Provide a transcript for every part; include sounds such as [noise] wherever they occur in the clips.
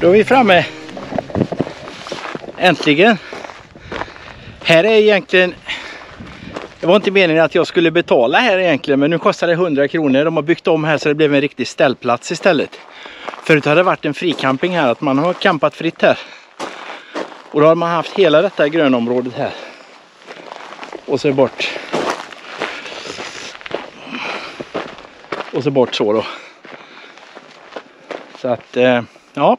Då är vi framme. Äntligen. Här är egentligen... Det var inte meningen att jag skulle betala här egentligen. Men nu kostar det 100 kronor. De har byggt om här så det blev en riktig ställplats istället. Förut hade det varit en fricamping här. Att man har campat fritt här. Och då har man haft hela detta grönområdet här. Och så bort. Och så bort så då. Så att, eh, ja.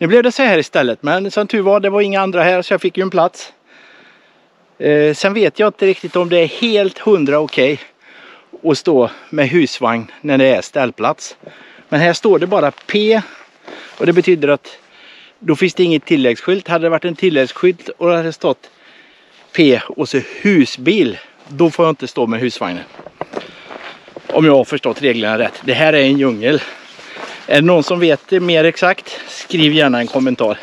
Nu blev det så här istället. Men som tur var, det var inga andra här så jag fick ju en plats. Eh, sen vet jag inte riktigt om det är helt hundra okej okay att stå med husvagn när det är ställplats. Men här står det bara P och det betyder att då finns det inget tilläggsskylt. Hade det varit en tilläggsskylt och det hade stått P och så husbil, då får jag inte stå med husvagnen. Om jag har förstått reglerna rätt. Det här är en djungel. Är det någon som vet det mer exakt? Skriv gärna en kommentar.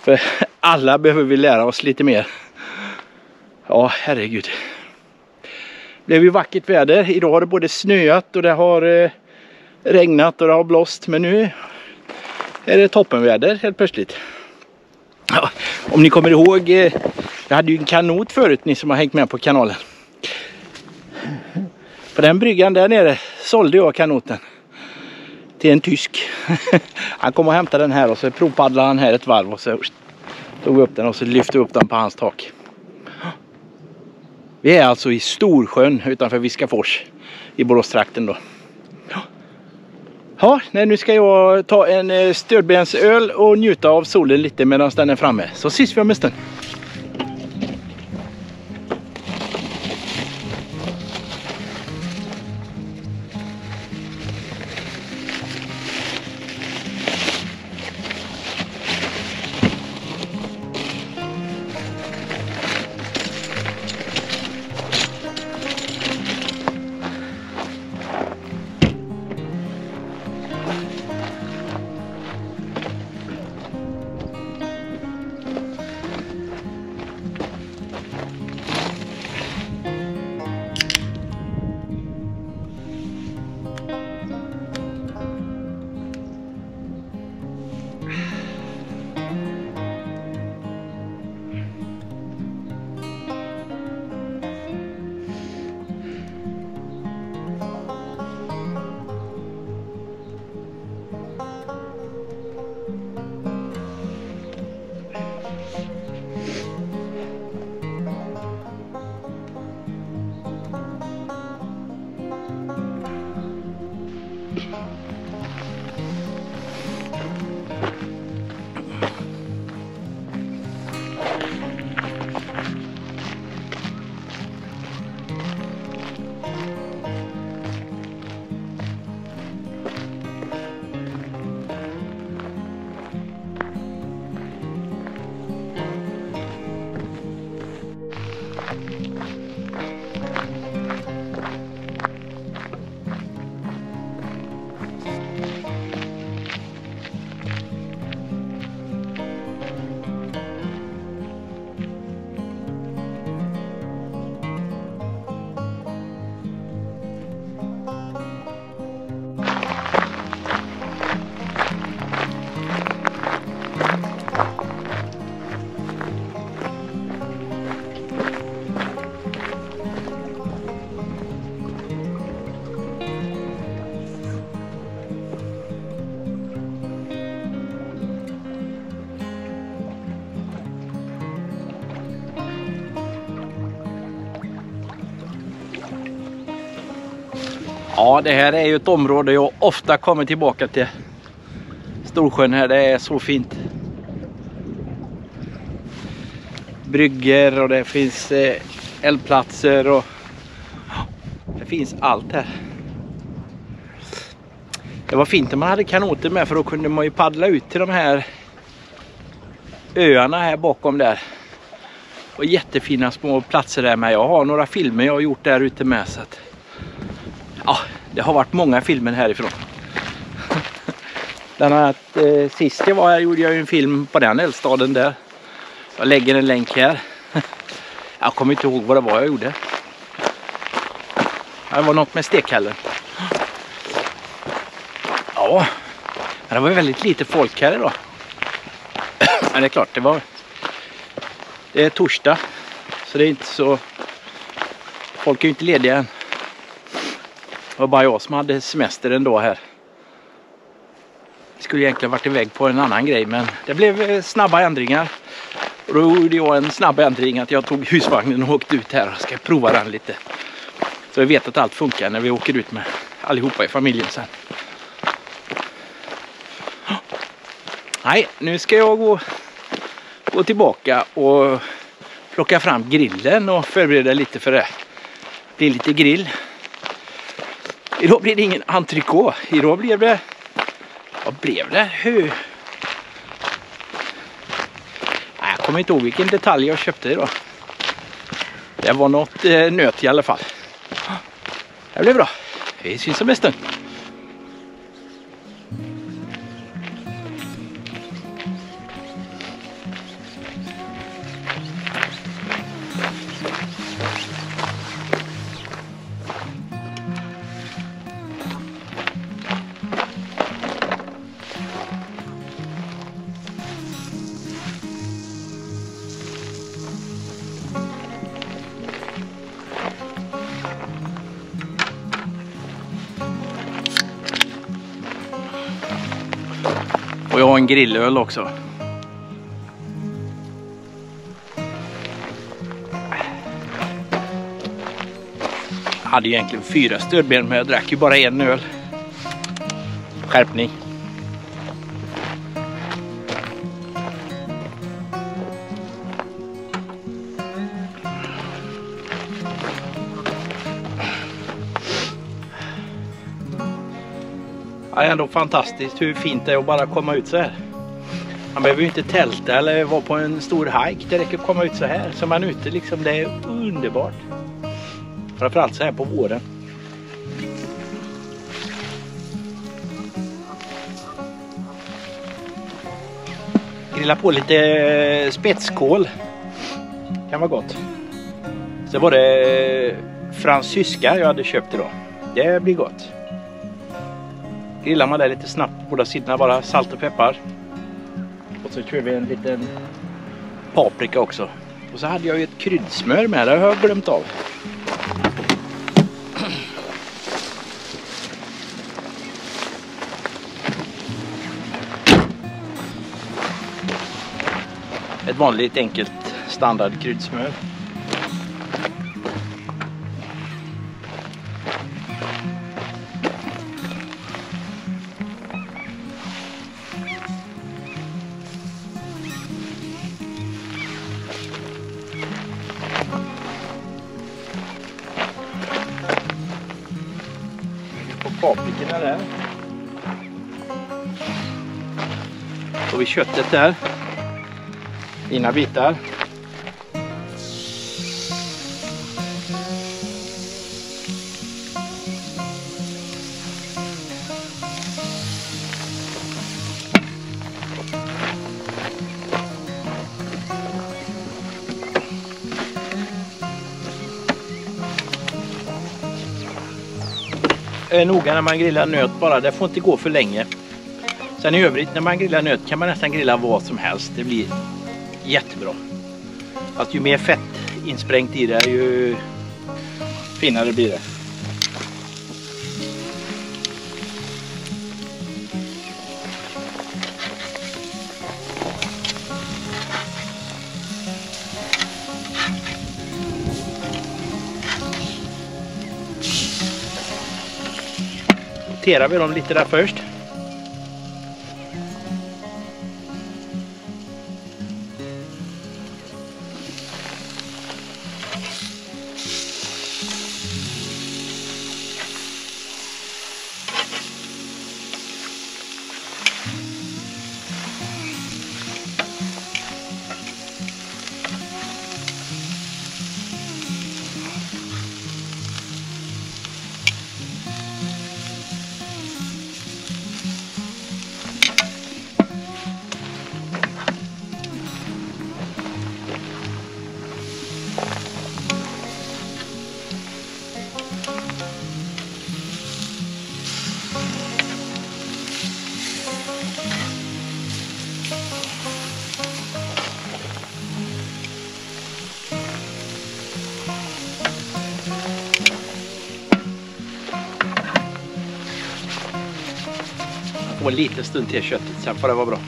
För alla behöver vi lära oss lite mer. Ja, herregud. Det blev ju vackert väder. Idag har det både snöat och det har eh, regnat och det har blåst. Men nu är det toppenväder helt plötsligt. Ja, om ni kommer ihåg, eh, jag hade ju en kanot förut, ni som har hängt med på kanalen. På den bryggan där nere sålde jag kanoten till en tysk. [laughs] Han kom och hämtade den här och så provpaddlade han här ett varv och så tog vi upp den och så lyfte upp den på hans tak. Vi är alltså i Storsjön utanför Viskafors i Boråstrakten då. Ja, nej, nu ska jag ta en eh, stödbensöl och njuta av solen lite medan den är framme. Så ses vi om en stund. Ja, det här är ju ett område jag ofta kommer tillbaka till. Storsjön här, det är så fint. Brygger och det finns eh, eldplatser och det finns allt här. Det var fint när man hade kanoter med för då kunde man ju paddla ut till de här öarna här bakom där. Och jättefina små platser där med. Jag har några filmer jag har gjort där ute med. Så att ja, det har varit många filmer härifrån. Bland annat eh, sist jag var här gjorde jag en film på den eldstaden där. Jag lägger en länk här. Jag kommer inte ihåg vad det var jag gjorde. Det var något med stekhällen. Ja, det var väldigt lite folk här idag. Men det är klart, det var... Det är torsdag. Så det är inte så... Folk är ju inte lediga än. Det var bara jag som hade semester en dag här. Jag skulle egentligen varit iväg på en annan grej men det blev eh, snabba ändringar. Och då gjorde jag en snabb ändring att jag tog husvagnen och åkte ut här och ska prova den lite. Så vi vet att allt funkar när vi åker ut med allihopa i familjen sen. Nej, nu ska jag gå, gå tillbaka och plocka fram grillen och förbereda lite för det. Det blir lite grill. Idag blir det ingen entrecote. Idag blev det... Vad blev det? Hur? jag kommer inte ihåg vilken detalj jag köpte idag. Det var något eh, nöt i alla fall. Det blev bra. Vi syns om en stund. Och jag har en grillöl också. Jag hade egentligen fyra stödben men jag drack ju bara en öl. Skärpning. Ändå fantastiskt hur fint det är att bara komma ut så här. Man behöver ju inte tälta eller vara på en stor hike. Det räcker att komma ut så här. Så man är ute liksom. Det är underbart. Framförallt så här på våren. Grilla på lite eh, spetskål. Kan vara gott. Så var det eh, fransyska jag hade köpt idag. Det blir gott. Grillar man det lite snabbt på båda sidorna, bara salt och peppar. Och så kör vi en liten paprika också. Och så hade jag ju ett kryddsmör med, det har jag glömt av. Ett vanligt enkelt standard köttet där. Fina bitar. är noga när man grillar nöt bara. Det får inte gå för länge. Sen i övrigt när man grillar nöt kan man nästan grilla vad som helst. Det blir jättebra. Fast ju mer fett insprängt i det ju finare blir det. roterar vi dem lite där först. En liten stund till köttet, sen får det vara bra.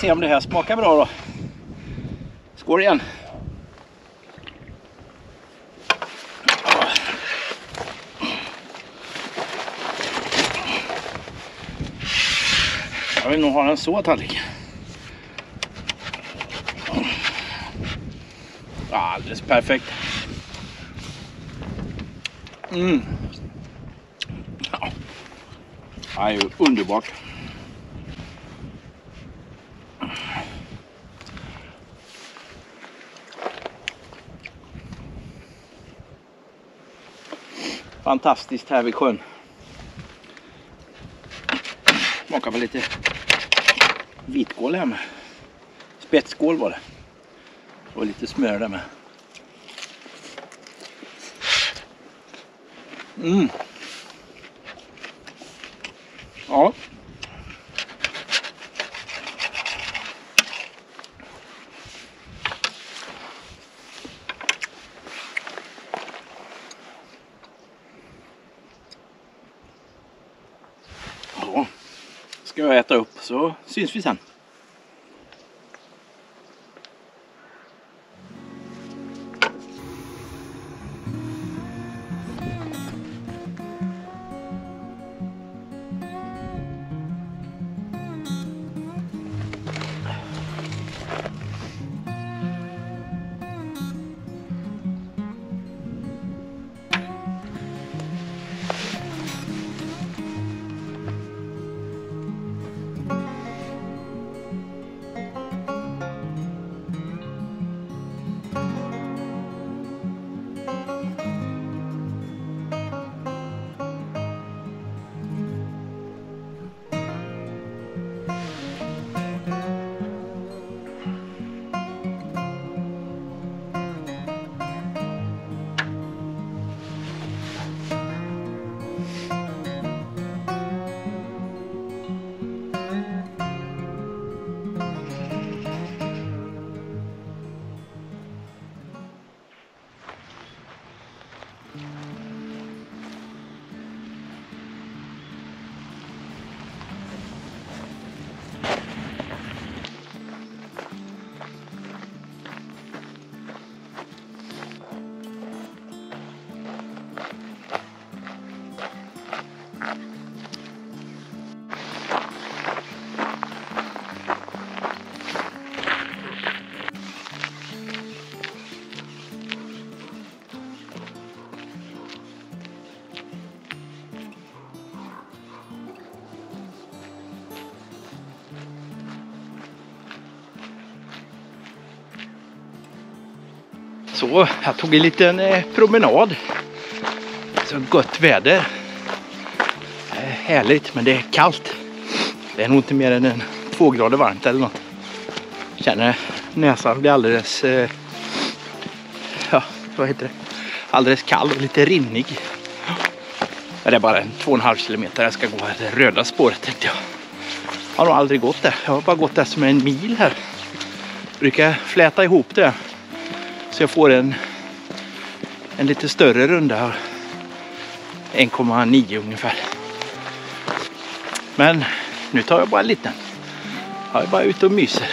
Se om det här smakar bra då. Skål igen. Jag vill nog ha en så tallrik. Alldeles perfekt. Mm. Ja. Det är ju underbart. Fantastiskt här vid sjön. Smakar väl lite vitkål här med. Spetskål var det. Och lite smör där med. Mm. Syns vi sen. Så, jag tog en liten eh, promenad. Så gott väder. Eh, härligt, men det är kallt. Det är nog inte mer än en två grader varmt eller något. Känner näsan blir alldeles, eh, ja vad heter det, alldeles kall och lite rinnig. Det är bara en två och en halv kilometer jag ska gå här. det röda spåret tänkte jag. Jag har nog aldrig gått det. Jag har bara gått det som en mil här. Jag Brukar fläta ihop det. Så jag får en, en lite större runda här. 1,9 ungefär. Men nu tar jag bara en liten. Jag är bara ute och myser.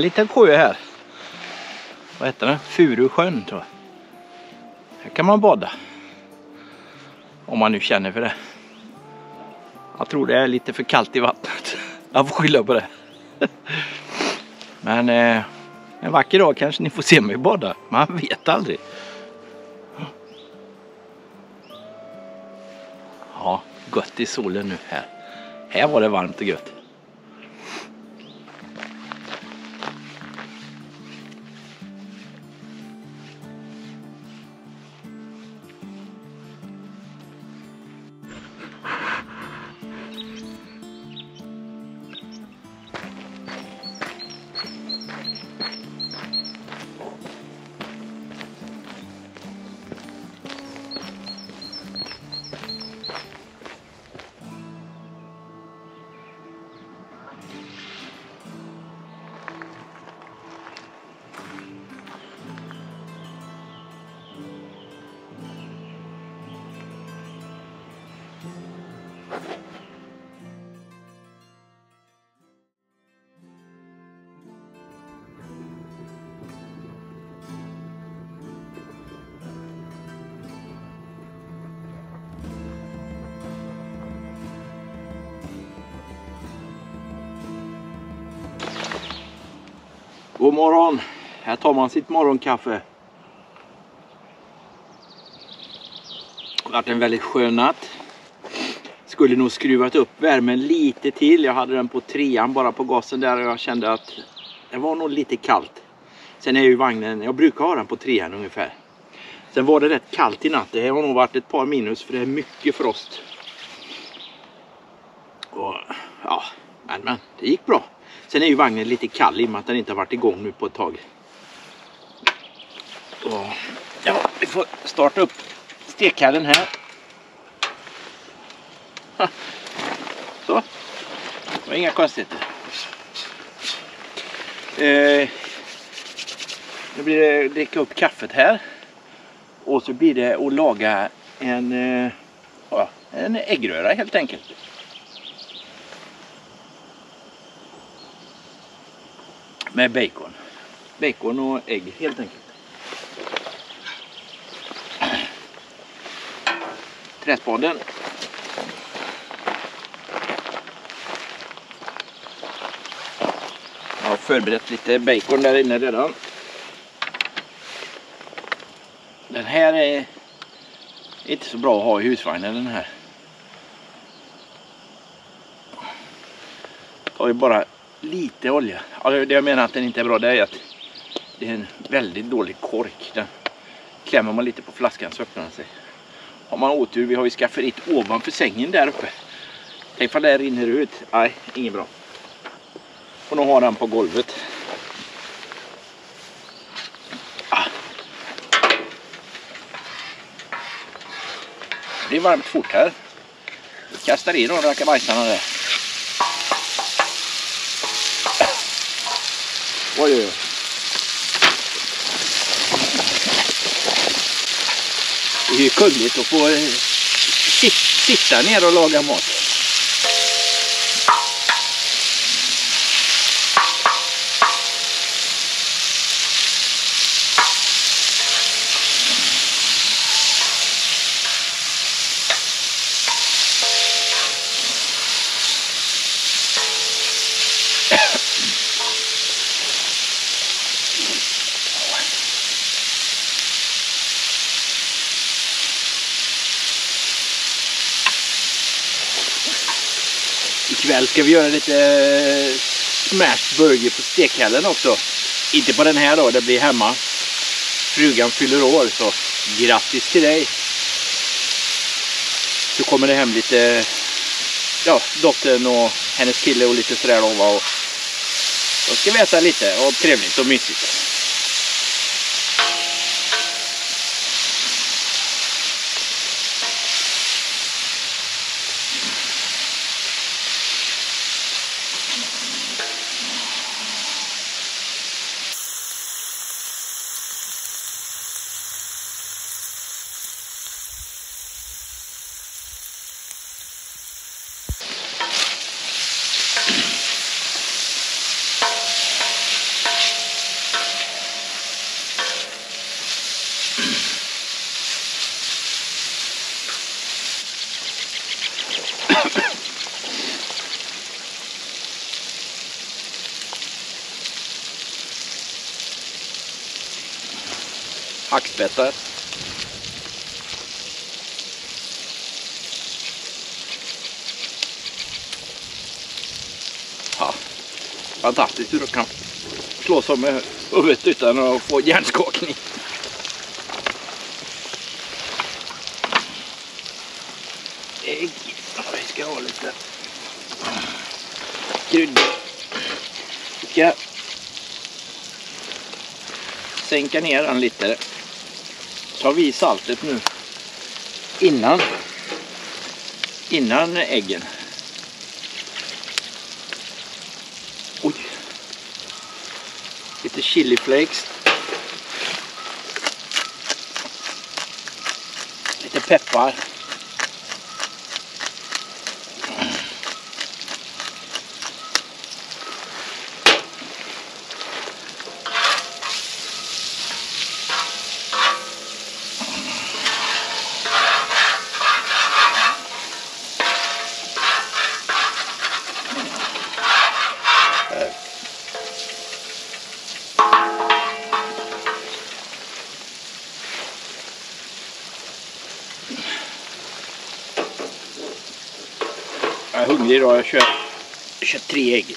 Annan liten sjö här. Vad heter den? Furusjön tror jag. Här kan man bada. Om man nu känner för det. Jag tror det är lite för kallt i vattnet. [laughs] Jag får skylla på det. Men eh, en vacker dag kanske ni får se mig bada. Man vet aldrig. Ja, gott i solen nu här. Här var det varmt och gött. God morgon! Här tar man sitt morgonkaffe. Det har varit en väldigt skön natt. Skulle nog skruvat upp värmen lite till. Jag hade den på trean bara på gasen där och jag kände att det var nog lite kallt. Sen är ju vagnen, jag brukar ha den på trean ungefär. Sen var det rätt kallt i natt. Det har nog varit ett par minus för det är mycket frost. Och ja, men, men det gick bra. Sen är ju vagnen lite kall i och med att den inte har varit igång nu på ett tag. Ja, vi får starta upp stekhallen här. Så. Det var inga konstigheter. Eh, nu blir det att dricka upp kaffet här. Och så blir det att laga en, eh, en äggröra helt enkelt. Med bacon. Bacon och ägg helt enkelt. Träspaden. Jag har förberett lite bacon där inne redan. Den här är inte så bra att ha i husvagnen den här. Tar ju bara lite olja. Alltså det jag menar att den inte är bra det är att det är en väldigt dålig kork. Den klämmer man lite på flaskan så öppnar den sig. Har man otur, vi har ju skafferiet ovanför sängen där uppe. Tänk ifall det rinner ut. Nej, inget bra. Får nog ha den på golvet. Ah. Det är varmt fort här. Vi kastar i de rackabajsarna där. Oj, oj, oj. Det är ju kungligt att få eh, sitta ner och laga mat. Ikväll ska vi göra lite eh, smashed burger på stekhällen också. Inte på den här då, det blir hemma. Frugan fyller år så grattis till dig. Så kommer det hem lite, ja, dottern och hennes kille och lite sådär då. Och då ska vi äta lite och trevligt och mysigt. Spetsar. Ja, fantastiskt hur du kan slå sig med huvudet utan att få hjärnskakning. Ägg. Vi ska ha lite kryddor. Vi ska sänka ner den lite. Tar vi i saltet nu innan innan äggen. Oj. Lite chili flakes. Lite peppar. Jag idag. Jag kör, jag kör tre ägg.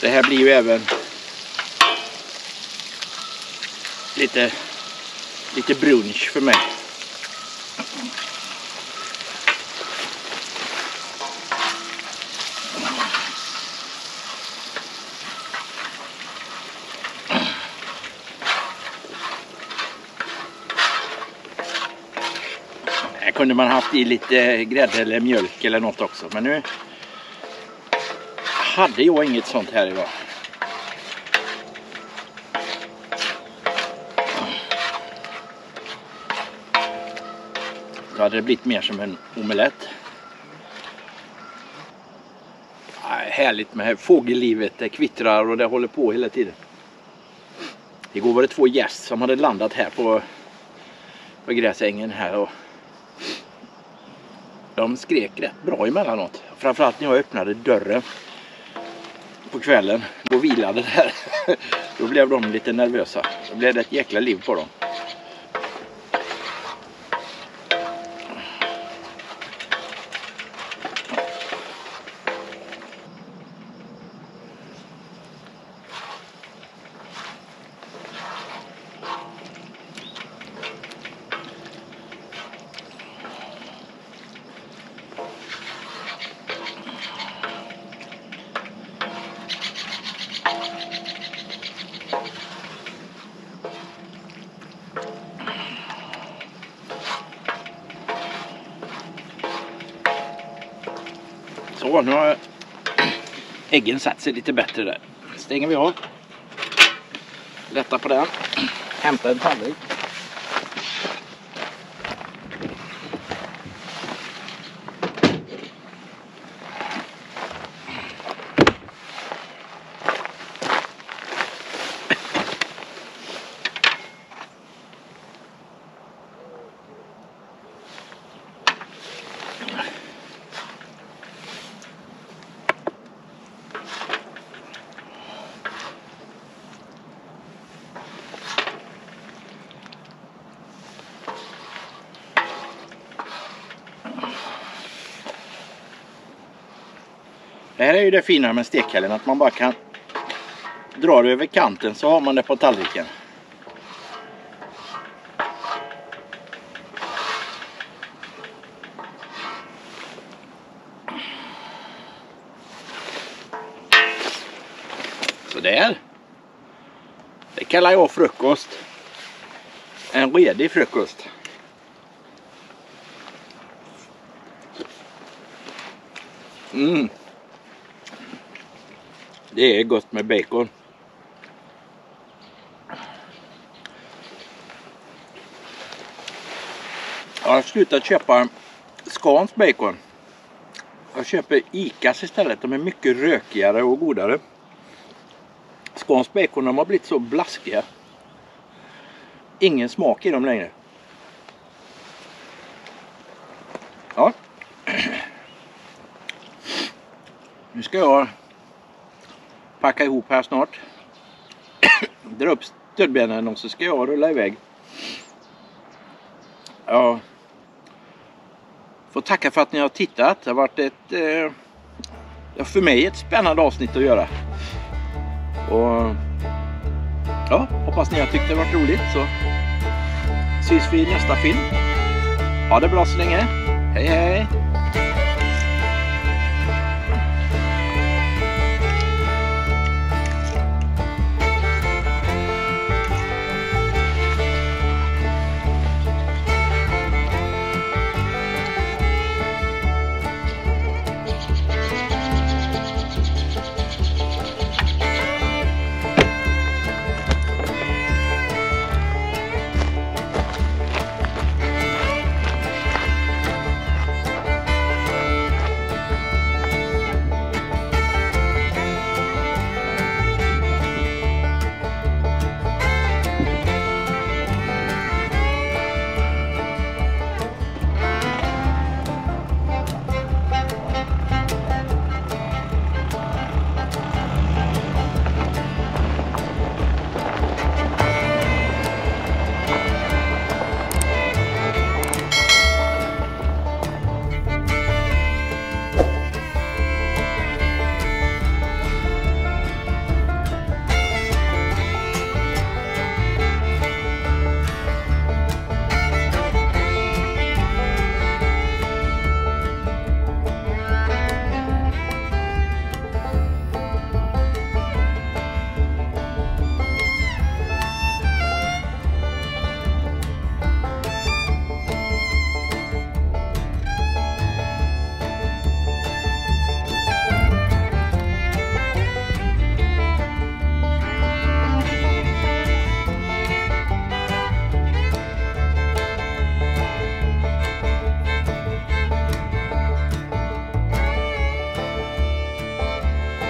Det här blir ju även lite, lite brunch för mig. Här kunde man haft i lite grädde eller mjölk eller något också. Men nu hade jag inget sånt här idag. Då hade det blivit mer som en omelett. Härligt med fågellivet. Det kvittrar och det håller på hela tiden. Igår var det två gäst som hade landat här på, på gräsängen här. Och de skrek rätt bra emellanåt. Framförallt när jag öppnade dörren på kvällen och vilade där. [laughs] Då blev de lite nervösa. Då blev det ett jäkla liv på dem. Så, nu har äggen satt sig lite bättre där. Stänger vi av. Lätta på den. Hämta en tallrik. Det här är ju det fina med stekhällen att man bara kan dra det över kanten så har man det på tallriken. Sådär! Det kallar jag frukost. En redig frukost. Mm. Det är gott med bacon. Jag har slutat köpa Scans bacon. Jag köper Icas istället. De är mycket rökigare och godare. Scans bacon de har blivit så blaskiga. Ingen smak i dem längre. Ja. [clears throat] Nu ska jag packa ihop här snart. [coughs] Dra upp stödbenen och så ska jag rulla iväg. Ja, får tacka för att ni har tittat. Det har varit ett, eh, för mig ett spännande avsnitt att göra. Och ja, hoppas ni har tyckt det varit roligt så syns vi i nästa film. Ha det bra så länge. Hej hej!